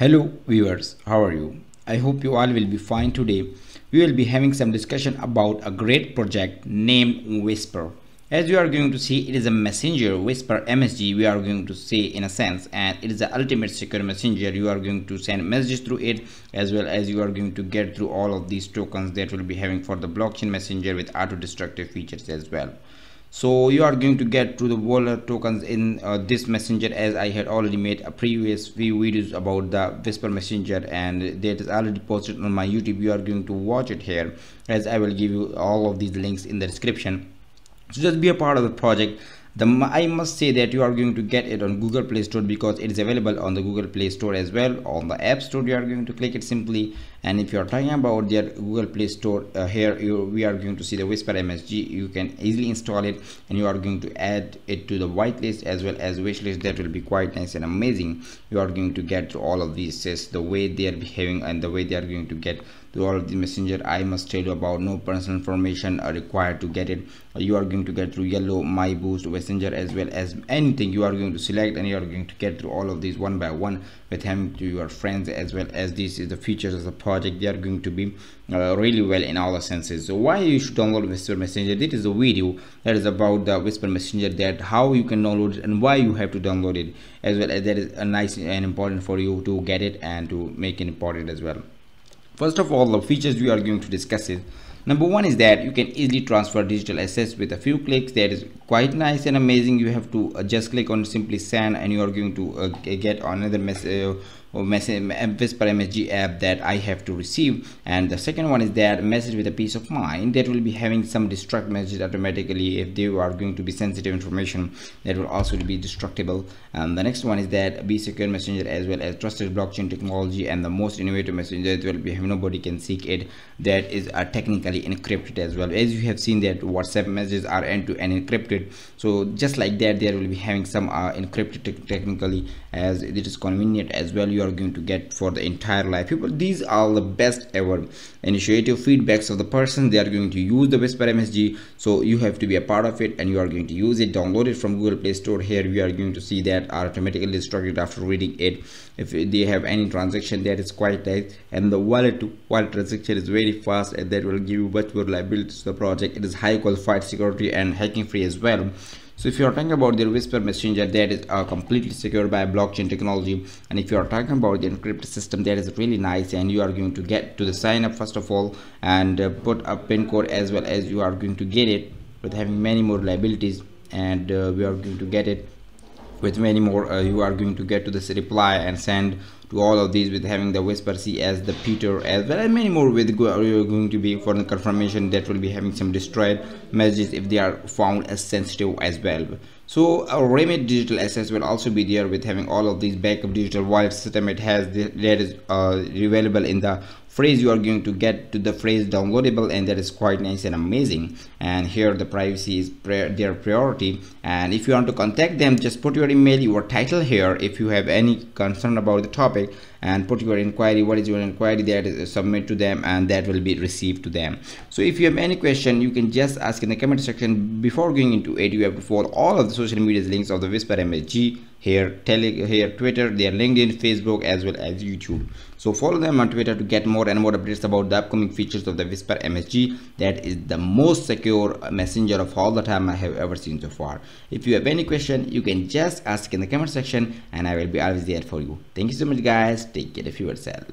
Hello viewers, how are you? I hope you all will be fine today. We will be having some discussion about a great project named Whisper. As you are going to see, it is a messenger Whisper MSG we are going to say in a sense and it is the ultimate secure messenger. You are going to send messages through it as well as you are going to get through all of these tokens that will be having for the blockchain messenger with auto-destructive features as well so you are going to get to the wallet tokens in uh, this messenger as i had already made a previous few videos about the whisper messenger and that is already posted on my youtube. You are going to watch it here as i will give you all of these links in the description. So just be a part of the project. The i must say that you are going to get it on google play store because it is available on the google play store as well. On the app store you are going to click it simply and if you are talking about their google play store uh, here you, we are going to see the whisper msg you can easily install it and you are going to add it to the whitelist as well as wishlist. That will be quite nice and amazing. You are going to get all of these says the way they are behaving and the way they are going to get to all of the messenger. I must tell you about no personal information are required to get it. You are going to get through yellow my boost messenger as well as anything. You are going to select and you are going to get through all of these one by one with him to your friends as well as this is the features of the project they are going to be uh, really well in all the senses. So why you should download whisper messenger? This is a video that is about the whisper messenger that how you can download it and why you have to download it as well as that is a nice and important for you to get it and to make it important as well. First of all the features we are going to discuss is number one is that you can easily transfer digital assets with a few clicks. That is quite nice and amazing. You have to uh, just click on simply send and you are going to uh, get another message uh, or message Whisper MSG app that I have to receive. And the second one is that message with a peace of mind. That will be having some destruct messages automatically if they are going to be sensitive information that will also be destructible. And the next one is that be secure messenger as well as trusted blockchain technology and the most innovative messenger that will be nobody can seek it. That is technically encrypted as well. As you have seen that whatsapp messages are end-to-end -end encrypted. So just like that there will be having some uh, encrypted te technically as it is convenient as well you are going to get for the entire life. People these are the best ever initiative feedbacks of the person. They are going to use the whisper msg so you have to be a part of it and you are going to use it. Download it from google play store. Here we are going to see that are automatically instructed after reading it. If they have any transaction that is quite nice and the wallet to wallet transaction is very fast and that will give you much more reliability to the project. It is high qualified security and hacking free as well. So if you are talking about the whisper messenger that is uh, completely secured by blockchain technology. And if you are talking about the encrypted system that is really nice and you are going to get to the sign up first of all and uh, put a pin code as well as you are going to get it with having many more liabilities and uh, we are going to get it with many more uh, you are going to get to this reply and send to all of these with having the whisper c as the peter as well and many more with go uh, going to be for the confirmation that will be having some destroyed messages if they are found as sensitive as well so a remit digital assets will also be there with having all of these backup digital wallet system. It has that is uh, available in the phrase you are going to get to the phrase downloadable and that is quite nice and amazing. And here the privacy is their priority. And if you want to contact them just put your email your title here. If you have any concern about the topic and put your inquiry what is your inquiry that is submit to them and that will be received to them. So if you have any question you can just ask in the comment section. Before going into it you have to follow all of the social media links of the whisper msg here tele here twitter their linkedin facebook as well as youtube. So follow them on twitter to get more and more updates about the upcoming features of the whisper msg that is the most secure messenger of all the time i have ever seen so far. If you have any question you can just ask in the comment section and i will be always there for you. Thank you so much guys. Take care of yourself